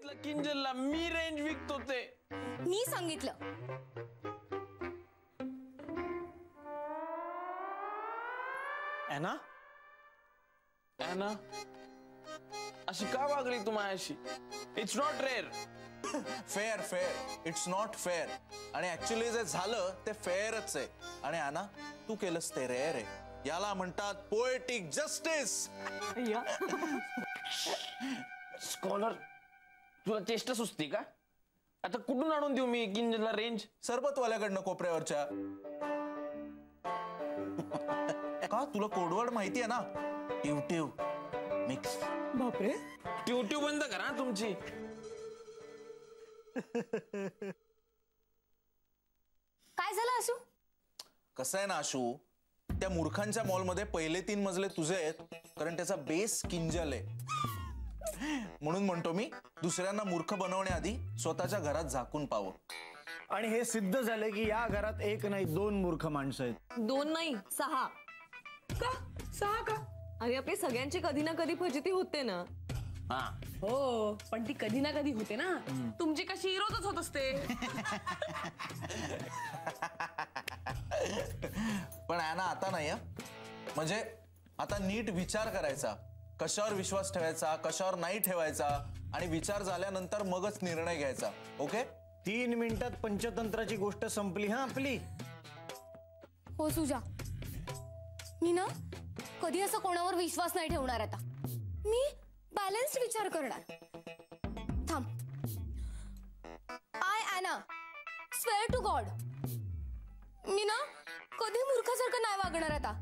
सांगितलं किंजलला मी रेंज विकतो ते. मी सांगितलं. अशी का वागली तू माझ्याशी? It's not rare fair fair it's not fair आणि ऍक्च्युली जे झालं ते फेअरच आहे. आणि आना तू केलंस ते रेअर आहे. याला म्हणतात पोएटिक जस्टिस स्कॉलर तुला चेष्टा सुचते का? आता कुठून आणून देऊ मी किंजलला रेंज सरबतवाल्याकडनं कोपऱ्यावरच्या. का तुला कोडवर्ड माहिती आहे ना? टिवटिव मिक्स बापरे. ट्यू ट्यू बंद करा तुमची. काय झालं असू कसं आहे ना आशू? त्या मूर्खांच्या मॉलमध्ये पहिले तीन मजले तुझे आहेत कारण त्याचा बेस किंजल आहे. म्हणून म्हणतो मी दुसऱ्यांना मूर्ख बनवण्याआधी स्वतःच्या घरात झाकून पाहावं आणि हे सिद्ध झालं की या घरात एक नाही दोन मूर्ख माणसं आहेत. दोन नाही सहा. का? सहा का? अरे आपली सगळ्यांची कधी ना कधी फजिती होते ना. हा. हो पण ती कधी ना कधी होते ना. तुमची कशी रोजच होत असते. पण आहे ना आता नाही हं. म्हणजे आता नीट विचार करायचा. कशावर विश्वास ठेवायचा कशावर नाही ठेवायचा आणि विचार झाल्यानंतर मगच निर्णय घ्यायचा. ओके तीन मिनिटात पंचतंत्राची गोष्ट संपली हा आपली? हो सुजा. मी ना कधी असं कोणावर विश्वास नाही ठेवणार आता. मी बॅलन्स्ड विचार करणार. थांब. आय अॅना स्वेअर टू गॉड मी ना कधी मूर्खासारखं नाही वागणार आता.